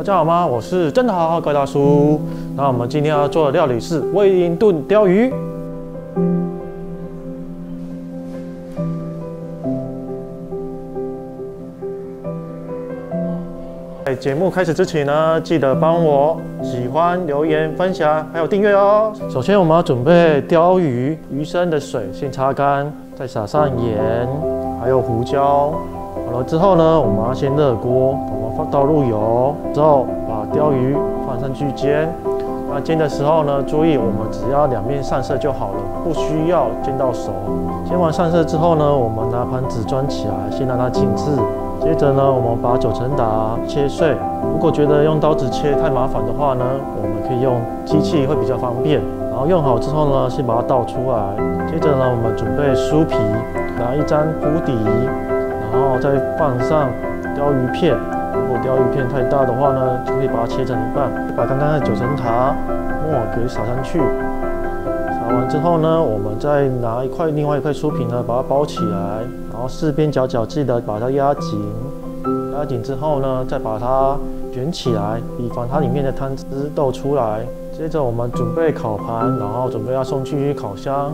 大家好吗？我是真的好怪大叔。那我们今天要做的料理是威灵顿鲷鱼。在节目开始之前呢，记得帮我喜欢、留言、分享，还有订阅哦。首先，我们要准备鲷鱼鱼身的水，先擦干，再撒上盐，还有胡椒。好了之后呢，我们要先热锅，我们放倒入油之后，把鲷鱼放上去煎。那煎的时候呢，注意我们只要两面上色就好了，不需要煎到熟。煎完上色之后呢，我们拿盘子装起来，先让它静置。接着呢，我们把九层塔切碎。如果觉得用刀子切太麻烦的话呢，我们可以用机器会比较方便。然后用好之后呢，先把它倒出来。接着呢，我们准备酥皮，拿一张铺底，然后再放上鲷鱼片。如果鲷鱼片太大的话呢，就可以把它切成一半。把刚刚的九层塔末给撒上去。撒完之后呢，我们再拿一块另外一块酥皮呢，把它包起来。然后四边角角记得把它压紧，压紧之后呢，再把它卷起来，以防它里面的汤汁漏出来。接着我们准备烤盘，然后准备要送去烤箱。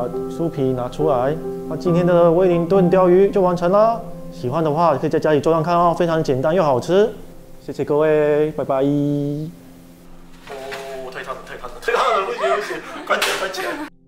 把酥皮拿出来，那今天的威灵顿鲷鱼就完成了。喜欢的话可以在家里做上看哦，非常简单又好吃。谢谢各位，拜拜。哦，太烫了，太烫了，太烫了，不行不行，关起来，关起来。